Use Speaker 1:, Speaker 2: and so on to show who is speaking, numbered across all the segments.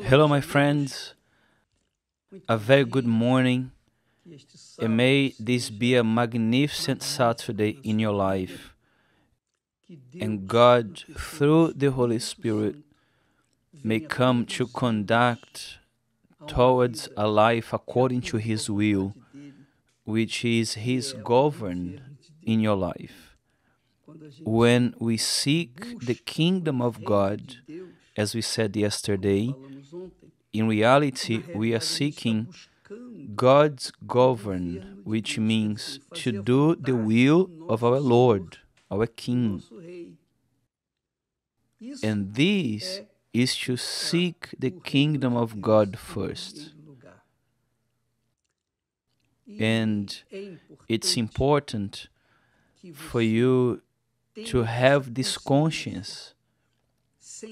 Speaker 1: Hello, my friends. A very good morning. And may this be a magnificent Saturday in your life. And God, through the Holy Spirit, may come to conduct towards a life according to His will, which is His govern in your life. When we seek the kingdom of God, as we said yesterday, in reality, we are seeking God's govern, which means to do the will of our Lord, our King. And this is to seek the kingdom of God first. And it's important for you to have this conscience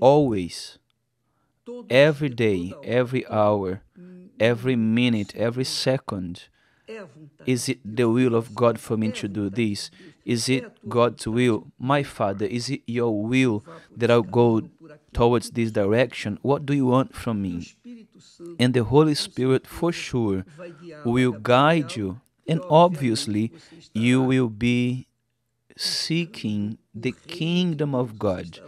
Speaker 1: always, every day, every hour, every minute, every second. Is it the will of God for me to do this? Is it God's will? My Father, is it your will that I'll go towards this direction? What do you want from me? And the Holy Spirit, for sure, will guide you. And obviously, you will be seeking the kingdom of God.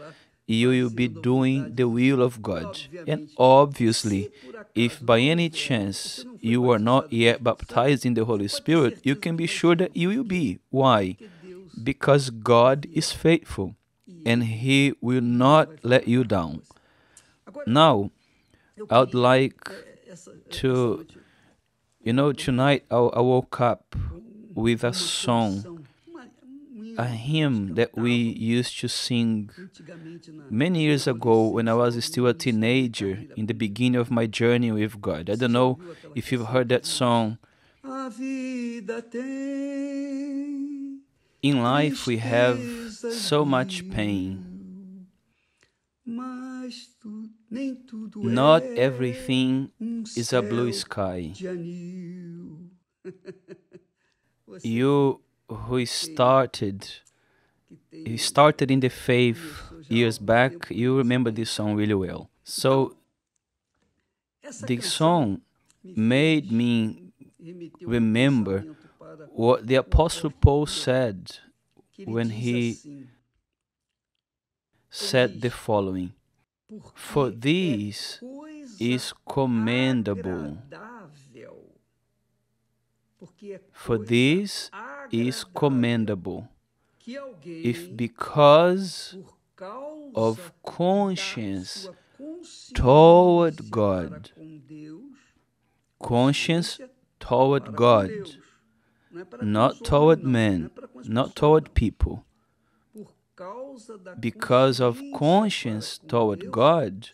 Speaker 1: You will be doing the will of God. And obviously, if by any chance you are not yet baptized in the Holy Spirit, you can be sure that you will be. Why? Because God is faithful and He will not let you down. Now, I would like to, you know, tonight I, I woke up with a song a hymn that we used to sing many years ago when I was still a teenager in the beginning of my journey with God. I don't know if you've heard that song. In life, we have so much pain. Not everything is a blue sky. You who started he started in the faith years back you remember this song really well. So the song made me remember what the apostle paul said when he said the following for this is commendable. For this is commendable. If because of conscience toward God, conscience toward God, not toward men, not toward people, because of conscience toward God,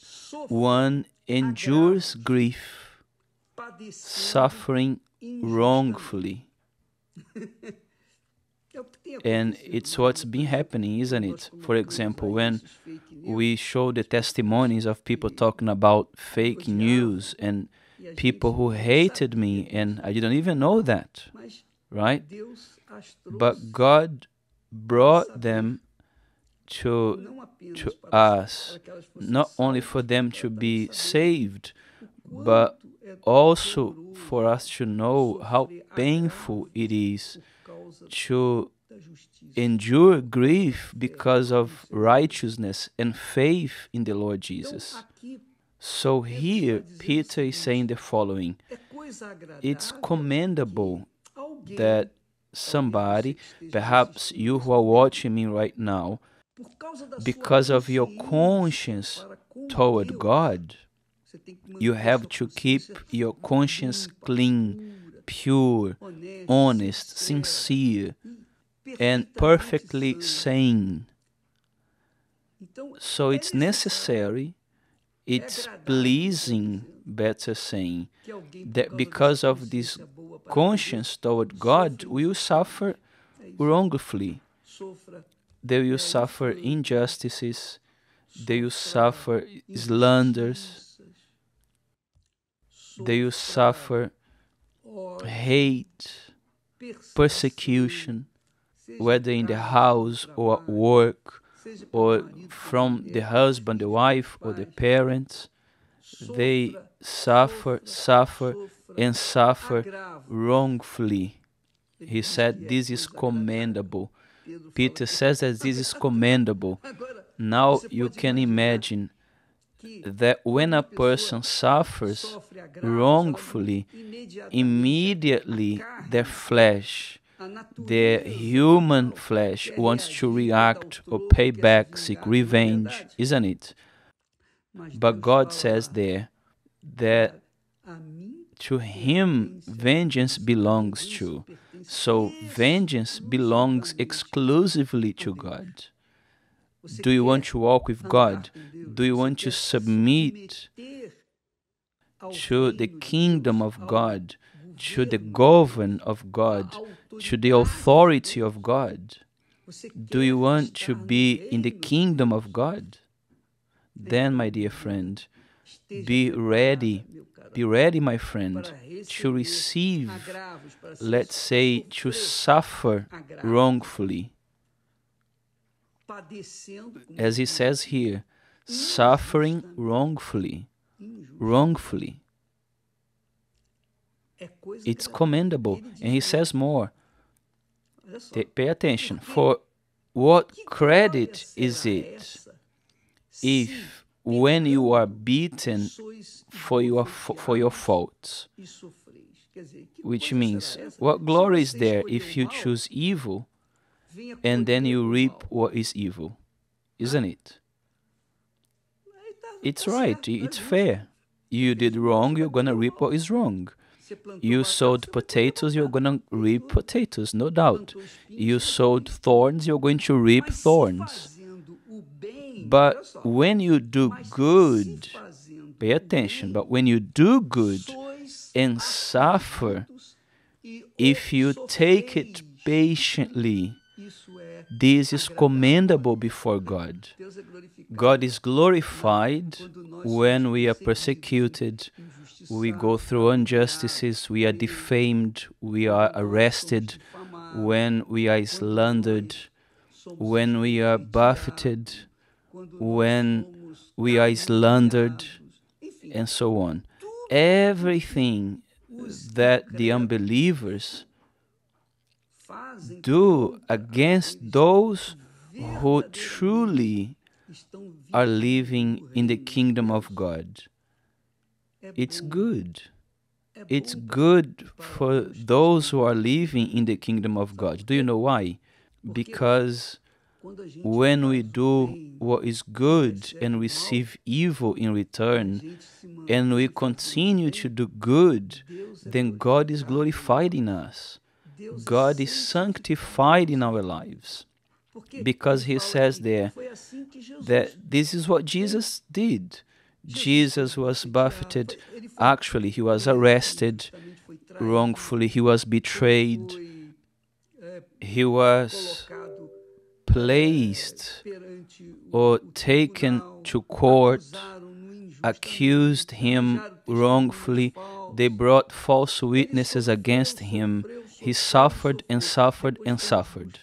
Speaker 1: one endures grief, suffering wrongfully. And it's what's been happening, isn't it? For example, when we show the testimonies of people talking about fake news and people who hated me, and I didn't even know that, right? But God brought them to to us, not only for them to be saved, but also for us to know how painful it is to endure grief because of righteousness and faith in the Lord Jesus. So here, Peter is saying the following It's commendable that somebody, perhaps you who are watching me right now, because of your conscience toward God, you have to keep your conscience clean, pure, honest, sincere, and perfectly sane. So it's necessary, it's pleasing, better saying, that because of this conscience toward God, we will suffer wrongfully. They will suffer injustices, they will suffer slanders, they suffer hate, persecution, whether in the house or at work, or from the husband, the wife, or the parents. they suffer, suffer, and suffer wrongfully. He said, This is commendable. Peter says that this is commendable. Now you can imagine that when a person suffers wrongfully, immediately their flesh, their human flesh, wants to react or pay back, seek revenge, isn't it? But God says there that to Him vengeance belongs to. So vengeance belongs exclusively to God. Do you want to walk with God? Do you want to submit to the kingdom of God, to the govern of God, to the authority of God? Do you want to be in the kingdom of God? Then, my dear friend, be ready, be ready, my friend, to receive, let's say, to suffer wrongfully as he says here, suffering wrongfully. Wrongfully. It's commendable. And he says more. Pay attention. For what credit is it if when you are beaten for your for your faults which means what glory is there if you choose evil and then you reap what is evil. Isn't it? It's right, it's fair. You did wrong, you're gonna reap what is wrong. You sowed potatoes, you're gonna reap potatoes, no doubt. You sowed thorns, you're going to reap thorns. But when you do good, pay attention, but when you do good and suffer, if you take it patiently, this is commendable before God. God is glorified when we are persecuted, we go through injustices, we are defamed, we are arrested, when we are slandered, when we are buffeted, when we are slandered, and so on. Everything that the unbelievers do against those who truly are living in the kingdom of God. It's good. It's good for those who are living in the kingdom of God. Do you know why? Because when we do what is good and receive evil in return, and we continue to do good, then God is glorified in us. God is sanctified in our lives. Because he says there that this is what Jesus did. Jesus was buffeted. Actually, he was arrested wrongfully, he was betrayed, he was placed or taken to court, accused him wrongfully. They brought false witnesses against him he suffered and suffered and suffered.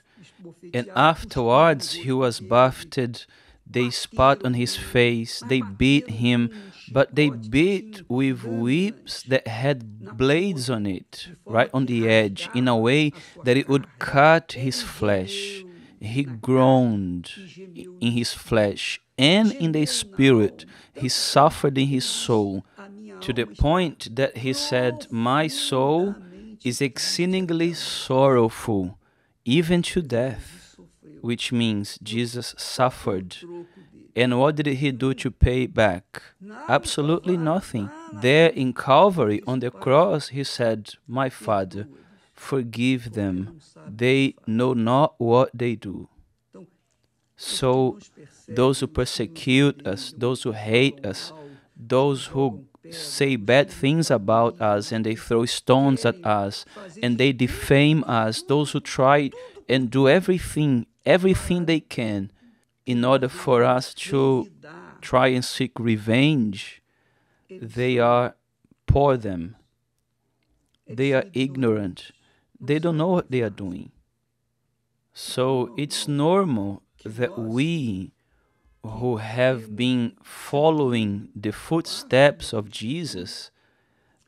Speaker 1: And afterwards he was buffeted, they spat on his face, they beat him, but they beat with whips that had blades on it, right on the edge, in a way that it would cut his flesh. He groaned in his flesh and in the spirit. He suffered in his soul to the point that he said, My soul is exceedingly sorrowful, even to death, which means Jesus suffered. And what did he do to pay back? Absolutely nothing. There in Calvary on the cross, he said, My Father, forgive them. They know not what they do. So, those who persecute us, those who hate us, those who say bad things about us and they throw stones at us and they defame us, those who try and do everything, everything they can in order for us to try and seek revenge, they are poor them. They are ignorant. They don't know what they are doing. So it's normal that we who have been following the footsteps of Jesus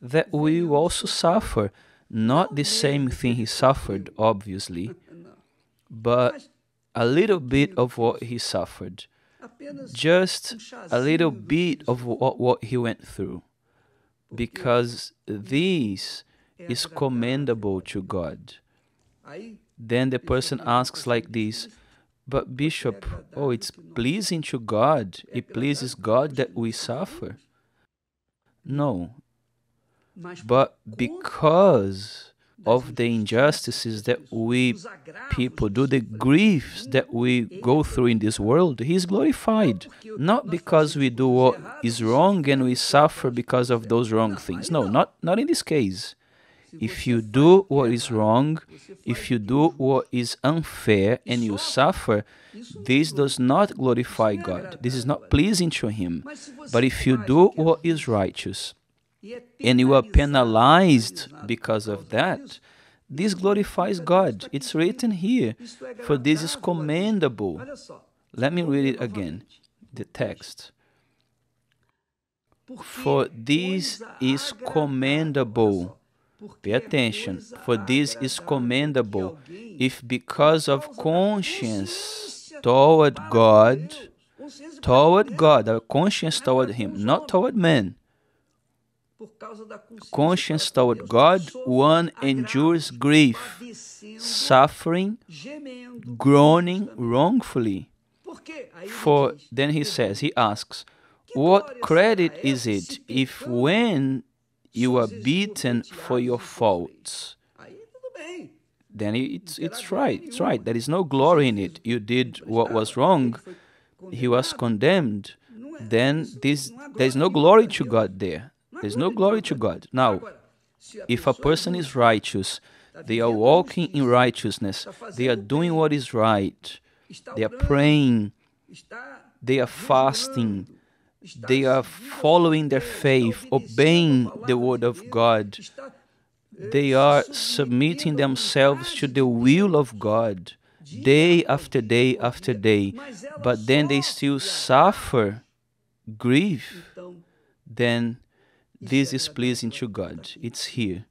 Speaker 1: that we will also suffer. Not the same thing he suffered, obviously, but a little bit of what he suffered, just a little bit of what, what he went through, because this is commendable to God. Then the person asks like this, but Bishop, oh, it's pleasing to God. It pleases God that we suffer. No. But because of the injustices that we people do, the griefs that we go through in this world, He is glorified. Not because we do what is wrong and we suffer because of those wrong things. No, not, not in this case. If you do what is wrong, if you do what is unfair and you suffer, this does not glorify God. This is not pleasing to Him. But if you do what is righteous and you are penalized because of that, this glorifies God. It's written here, for this is commendable. Let me read it again, the text. For this is commendable Pay attention, for this is commendable if because of conscience toward God, toward God, our conscience toward Him, not toward man. Conscience toward God, one endures grief, suffering, groaning wrongfully. For then he says, he asks, What credit is it if when you are beaten for your faults, then it's, it's right. It's right. There is no glory in it. You did what was wrong, he was condemned. Then this, there is no glory to God there. There's no glory to God. Now, if a person is righteous, they are walking in righteousness, they are doing what is right, they are praying, they are fasting, they are following their faith, obeying the word of God. They are submitting themselves to the will of God day after day after day, but then they still suffer grief. Then this is pleasing to God. It's here.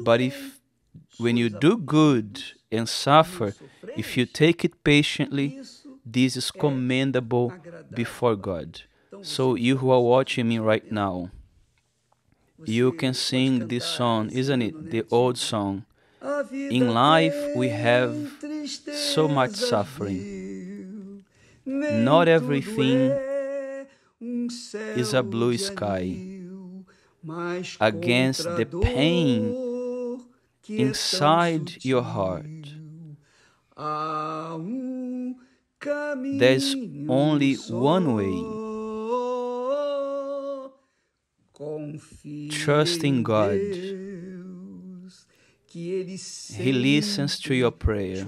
Speaker 1: But if when you do good and suffer, if you take it patiently, this is commendable before God. So, you who are watching me right now, you can sing this song, isn't it? The old song. In life, we have so much suffering. Not everything is a blue sky. Against the pain inside your heart there's only one way. Trust in God. He listens to your prayer.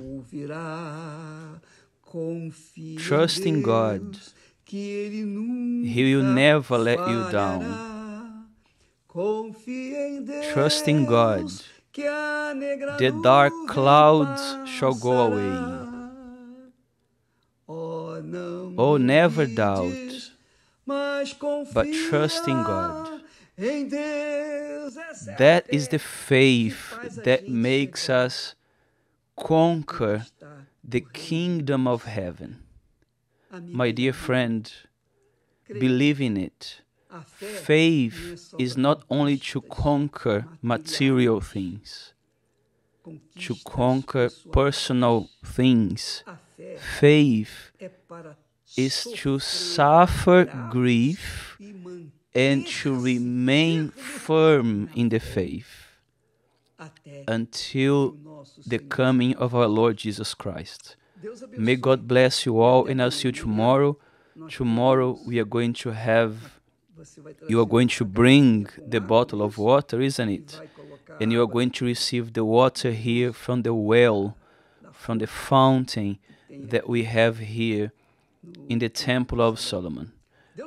Speaker 1: Trust in God. He will never let you down. Trust in God. The dark clouds shall go away. Oh, never doubt, but trust in God. That is the faith that makes us conquer the kingdom of heaven. My dear friend, believe in it. Faith is not only to conquer material things, to conquer personal things. Faith is to suffer grief and to remain firm in the faith until the coming of our Lord Jesus Christ. May God bless you all, and I'll see you tomorrow. Tomorrow we are going to have, you are going to bring the bottle of water, isn't it? And you are going to receive the water here from the well, from the fountain that we have here in the Temple of Solomon.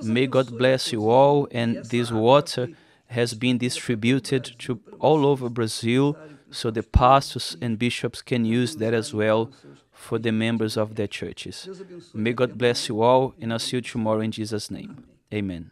Speaker 1: May God bless you all, and this water has been distributed to all over Brazil, so the pastors and bishops can use that as well for the members of their churches. May God bless you all, and I'll see you tomorrow in Jesus' name. Amen.